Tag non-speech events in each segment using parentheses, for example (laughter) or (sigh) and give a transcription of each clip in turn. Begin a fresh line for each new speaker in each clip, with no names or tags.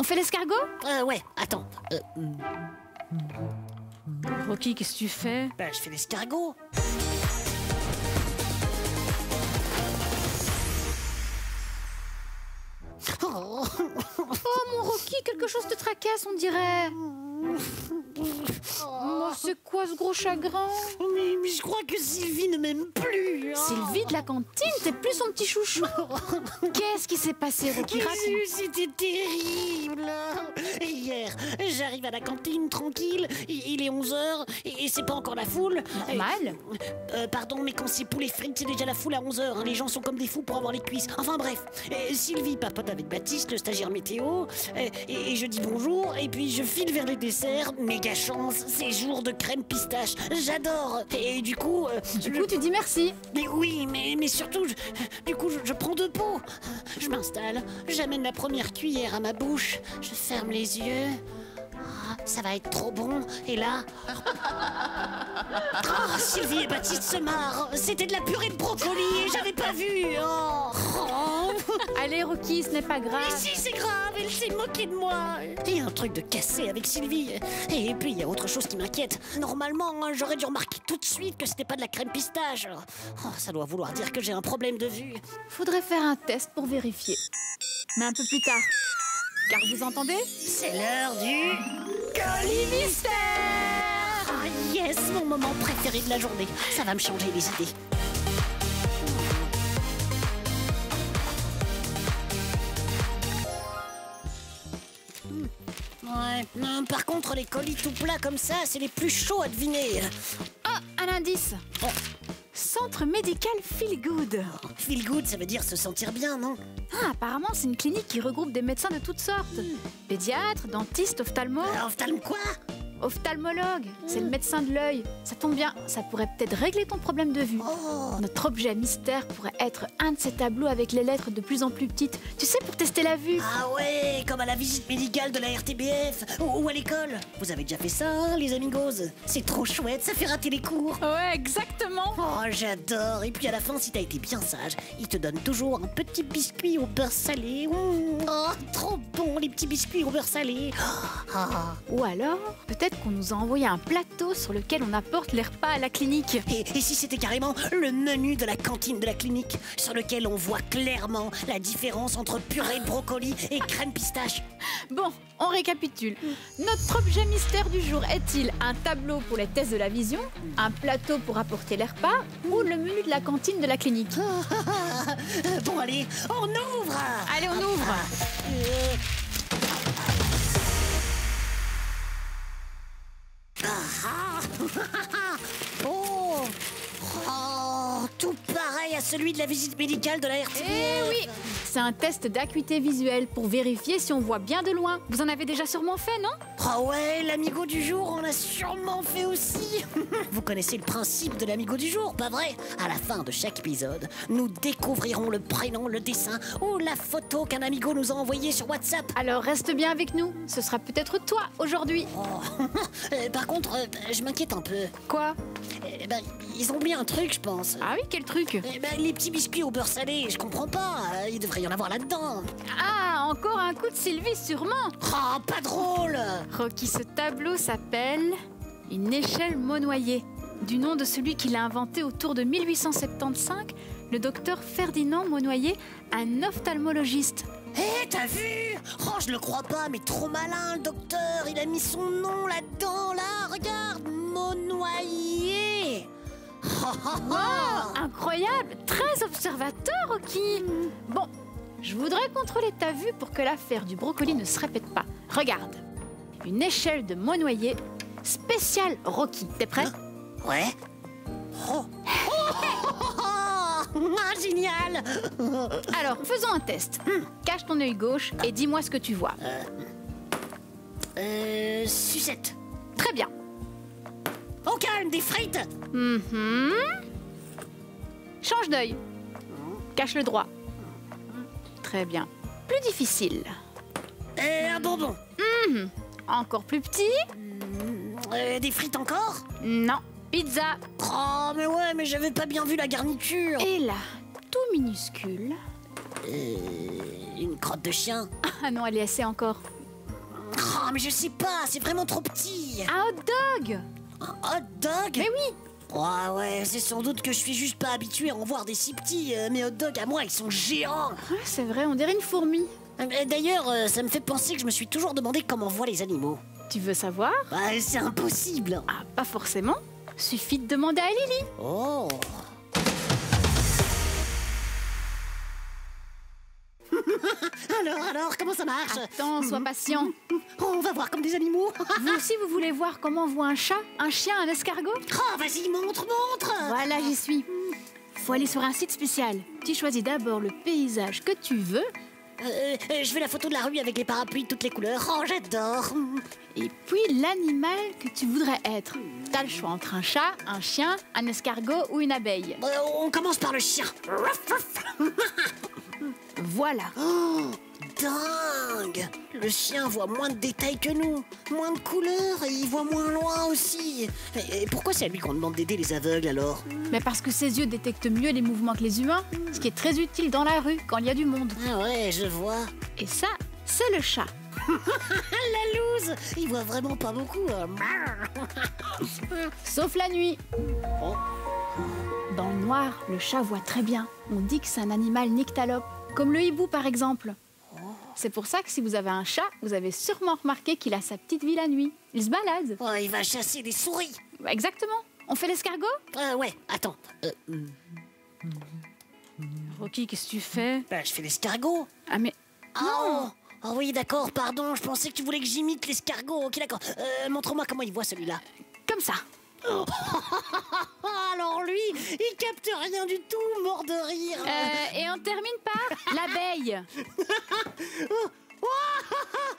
On fait l'escargot
Euh, ouais, attends. Euh,
Rocky, qu'est-ce que tu fais
bah, je fais l'escargot. Oh,
Oh mon Rocky, quelque chose te tracasse, on dirait. Oh, c'est quoi ce gros chagrin
mais, mais je crois que Sylvie ne m'aime plus. hein.
Sylvie de la cantine, t'es plus son petit chouchou. (laughs) Qu'est-ce qui s'est passé, Rocky.
C'était terrible. Hier, j'arrive à la cantine tranquille, il est 11h et et c'est pas encore la foule.
Normal.
Euh, pardon, mais quand c'est poulet frites, c'est déjà la foule à 11h. Les gens sont comme des fous pour avoir les cuisses. Enfin bref, Euh, Sylvie papote avec Baptiste, le stagiaire météo, euh, et, et je dis bonjour, et puis je file vers les Méga chance, c'est jour de crème pistache. J'adore. Et du coup... euh,
Du
le-
coup, tu dis merci.
mais oui, mais, mais surtout, je- du coup, je, je prends deux pots. Je m'installe, j'amène la première cuillère à ma bouche, je ferme les yeux. Ah, ça va être trop bon. Et là. Oh, (laughs) Sylvie et Baptiste se marrent. C'était de la purée de brocoli et j'avais pas vu. Oh. Oh.
Allez, Rocky, ce n'est pas
Mais
grave.
si, c'est grave, elle s'est moquée de moi. Il y a un truc de cassé avec Sylvie. Et puis, il y a autre chose qui m'inquiète. Normalement, hein, j'aurais dû remarquer tout de suite que c'était pas de la crème pistache. Oh, ça doit vouloir dire que j'ai un problème de vue.
Faudrait faire un test pour vérifier. Mais un peu plus tard. Car vous entendez?
C'est l'heure du colis mystère Ah yes, mon moment préféré de la journée. Ça va me changer les idées. Ouais, non, par contre, les colis tout plats comme ça, c'est les plus chauds à deviner.
Ah, un indice. Centre médical Feel Good.
Feel good, ça veut dire se sentir bien, non?
Ah, apparemment, c'est une clinique qui regroupe des médecins de toutes sortes. Pédiatres, dentistes, ophtalmo,
ophtalme quoi?
Ophtalmologue. C'est le médecin de l'œil. Ça tombe bien, ça pourrait peut-être régler ton problème de vue.
Oh,
Notre objet mystère pourrait être un de ces tableaux avec les lettres de plus en plus petites. Tu sais, pour tester la vue.
Ah ouais, comme à la visite médicale de la RTBF ou, ou à l'école. Vous avez déjà fait ça, hein, les amigos? C'est trop chouette, ça fait rater les cours.
Ouais, exactement.
Oh, j'adore. Et puis à la fin, si t'as été bien sage, ils te donnent toujours un petit biscuit au beurre salé. Mmh. Oh, trop bon, les petits biscuits au beurre salé. Ah.
Ou alors, peut-être qu'on nous a envoyé un plateau sur lequel on apporte les repas à la clinique.
Et, et si c'était carrément le menu de la cantine de la clinique, sur lequel on voit clairement la différence entre purée de brocoli et crème pistache?
Bon, on récapitule. Notre objet mystère du jour est-il un tableau pour les tests de la vision, un plateau pour apporter les repas ou le menu de la cantine de la clinique? (laughs)
Bon, allez, on ouvre!
Allez, on ouvre (laughs)
Oh. Oh Tout pareil à celui de la visite médicale de la RTBF
Eh oui. C'est un test d'acuité visuelle pour vérifier si on voit bien de loin. Vous en avez déjà sûrement fait, non?
Oh ouais, l'amigo du jour, on l'a sûrement fait aussi (laughs) Vous connaissez le principe de l'amigo du jour, pas vrai? À la fin de chaque épisode, nous découvrirons le prénom, le dessin ou la photo qu'un amigo nous a envoyé sur WhatsApp
Alors reste bien avec nous. Ce sera peut-être toi aujourd'hui.
Oh. (laughs) Euh, Par contre, euh, je m'inquiète un peu.
Quoi?
Eh ben, ils ont oublié un truc, je pense.
Ah oui, quel truc?
Eh ben, les petits biscuits au beurre salé, je comprends pas. euh, Il devrait y en avoir là-dedans.
Ah, encore un coup de Sylvie, sûrement
Oh, pas drôle
Rocky, ce tableau s'appelle Une échelle Monnoyer, du nom de celui qui l'a inventé autour de 1875, le docteur Ferdinand Monnoyer, un ophtalmologiste.
Eh, t'as vu? Oh, je le crois pas, mais trop malin, le docteur. Il a mis son nom là-dedans, là. Regarde, Monoyer. Oh. (laughs) Oh,
incroyable Très observateur, Rocky Bon, je voudrais contrôler ta vue pour que l'affaire du brocoli ne se répète pas. Regarde, une échelle de Monnoyer spéciale Rocky. T'es prêt?
Ouais. Oh. Oh, oh, oh, ah, génial
Alors, faisons un test. Cache ton œil gauche et dis-moi ce que tu vois.
Euh, sucette.
Très bien.
Au calme, des frites
Mhm. Change d'œil. Cache le droit. Très bien. Plus difficile.
Et un bonbon.
Encore plus petit
Euh, des frites encore
Non. Pizza.
Oh, mais ouais, mais j'avais pas bien vu la garniture.
Et là, tout minuscule.
Euh, une crotte de chien. (laughs)
Ah non, elle est assez encore.
Oh, mais je sais pas, c'est vraiment trop petit.
Un hot dog
Un hot dog
Mais oui
Ouais, ouais, c'est sans doute que je suis juste pas habitué à en voir des si petits. euh, mes hot dogs à moi, ils sont géants.
Ouais, C'est vrai, on dirait une fourmi.
Euh, D'ailleurs, euh, ça me fait penser que je me suis toujours demandé comment voient les animaux.
Tu veux savoir?
Bah, c'est impossible.
Ah, pas forcément. Suffit de demander à Lily.
Oh. (laughs) alors, alors, comment ça marche?
Attends, sois patient.
Oh, (laughs) On va voir comme des animaux. (laughs)
Vous aussi, vous voulez voir comment voit un chat, un chien, un escargot?
Oh, vas-y, montre, montre.
Voilà, j'y suis. Faut aller sur un site spécial. Tu choisis d'abord le paysage que tu veux,
Euh, euh, je veux la photo de la rue avec les parapluies de toutes les couleurs. Oh, j'adore.
et puis l'animal que tu voudrais être. T'as le choix entre un chat, un chien, un escargot ou une abeille.
Euh, on commence par le chien. (laughs)
Voilà.
Oh, dingue Le chien voit moins de détails que nous, moins de couleurs, et il voit moins loin aussi. Et, et pourquoi c'est à lui qu'on demande d'aider les aveugles alors
Mais parce que ses yeux détectent mieux les mouvements que les humains, ce qui est très utile dans la rue quand il y a du monde.
Ah ouais, je vois.
Et ça, c'est le chat. (laughs)
La loose Il voit vraiment pas beaucoup. hein. (laughs)
Sauf la nuit.
Oh.
Dans le noir, le chat voit très bien. On dit que c'est un animal nyctalope, comme le hibou par exemple. C'est pour ça que si vous avez un chat, vous avez sûrement remarqué qu'il a sa petite vie la nuit. Il se balade.
Oh, il va chasser des souris.
Bah, Exactement. On fait l'escargot?
Euh, ouais, attends. Euh,
Rocky, qu'est-ce que tu fais?
Bah, je fais l'escargot.
Ah mais...
Oh Oh oui, d'accord, pardon, je pensais que tu voulais que j'imite l'escargot. Ok, d'accord. Euh, Montre-moi comment il voit celui-là.
Comme ça.
Oh, (laughs) alors lui, il capte rien du tout, mort de rire.
Euh, et on termine par l'abeille. (laughs)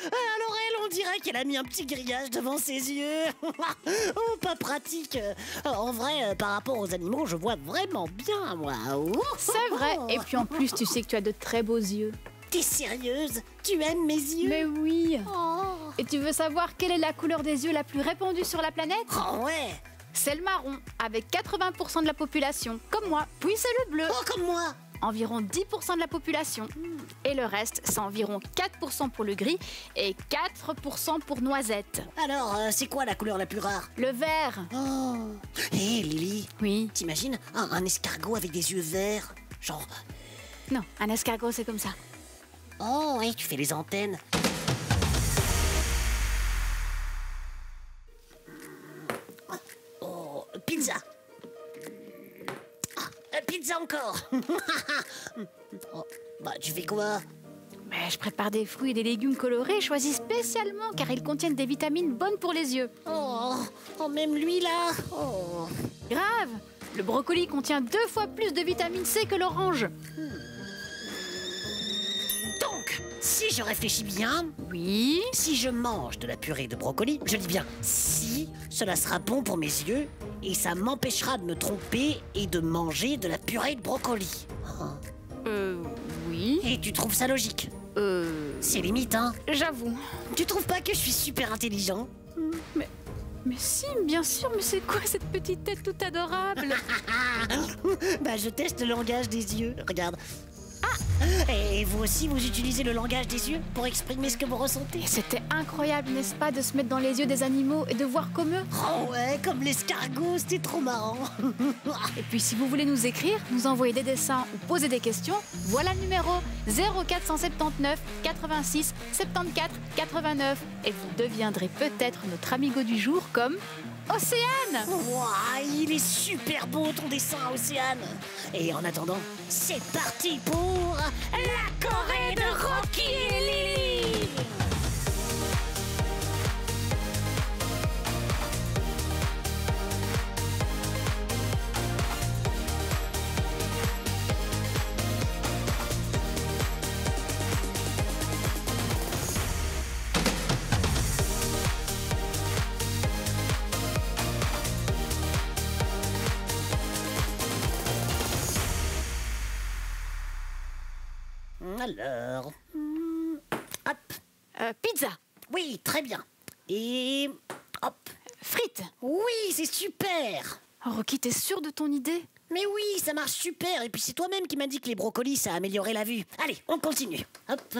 Alors elle, on dirait qu'elle a mis un petit grillage devant ses yeux. (laughs) oh, pas pratique. Euh, En vrai, euh, par rapport aux animaux, je vois vraiment bien, moi. Oh,
C'est vrai. Et puis en plus, tu sais que tu as de très beaux yeux.
T'es sérieuse? Tu aimes mes yeux?
Mais oui.
Oh.
Et tu veux savoir quelle est la couleur des yeux la plus répandue sur la planète?
Oh, ouais
C'est le marron, avec 80% de la population, comme moi. Puis c'est le bleu,
Oh, comme moi
environ 10% de la population. Et le reste, c'est environ 4% pour le gris et 4% pour noisette.
Alors, euh, c'est quoi la couleur la plus rare?
Le vert.
Oh Hé, Lily,
Oui.
t'imagines un, un escargot avec des yeux verts? Genre,
Non, un escargot, c'est comme ça.
oh, ouais, tu fais les antennes. Pizza. Ah, euh, Pizza encore. (laughs) Oh, Bah, tu fais quoi?
Mais je prépare des fruits et des légumes colorés choisis spécialement car ils contiennent des vitamines bonnes pour les yeux.
Oh, oh, même lui là. Oh.
Grave. Le brocoli contient deux fois plus de vitamine C que l'orange.
Donc, si je réfléchis bien,
Oui.
si je mange de la purée de brocoli, je dis bien si, cela sera bon pour mes yeux et ça m'empêchera de me tromper et de manger de la purée de brocoli.
Euh, oui.
Et tu trouves ça logique
Euh,
C'est limite, hein
j'avoue.
Tu trouves pas que je suis super intelligent
Mais, mais si, bien sûr, mais c'est quoi cette petite tête toute adorable (laughs)
Bah, je teste le langage des yeux. Regarde. (laughs) Et vous aussi, vous utilisez le langage des yeux pour exprimer ce que vous ressentez
c'était incroyable, n'est-ce pas, de se mettre dans les yeux des animaux et de voir comme eux
Oh ouais, comme l'escargot, c'était trop marrant. (laughs)
Et puis si vous voulez nous écrire, nous envoyer des dessins ou poser des questions, voilà le numéro 0479 86 74 89 et vous deviendrez peut-être notre amigo du jour comme Océane
Ouah, il est super beau ton dessin, Océane. Et en attendant, c'est parti pour la Corée Alors, hop,
Euh, Pizza
oui, très bien. Et hop,
Frites
oui, c'est super.
oh, Rocky, t'es sûr de ton idée?
Mais oui, ça marche super. Et puis c'est toi-même qui m'as dit que les brocolis, ça améliorait la vue. Allez, on continue. Hop.